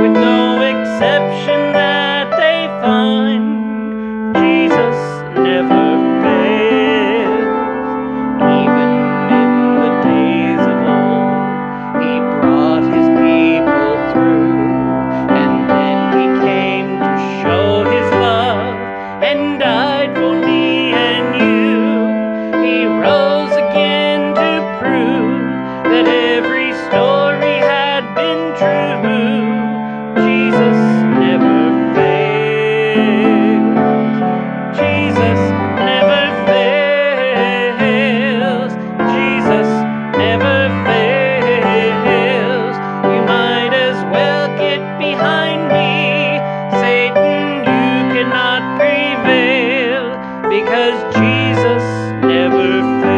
with no exception find me. Satan, you cannot prevail because Jesus never fails.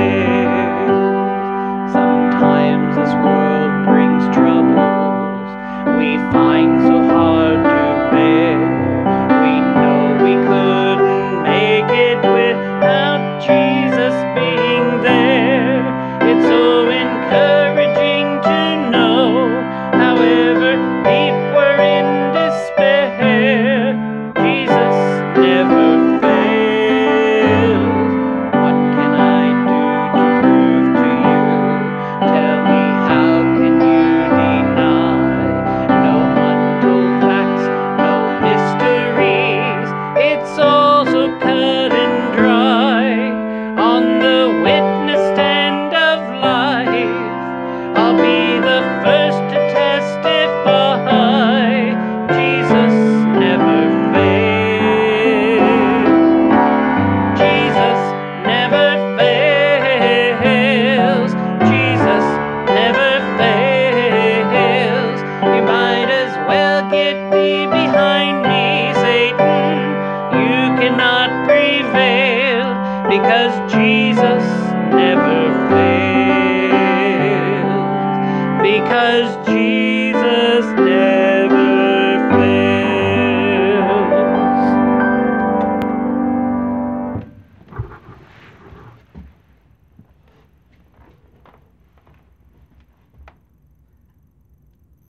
because Jesus did.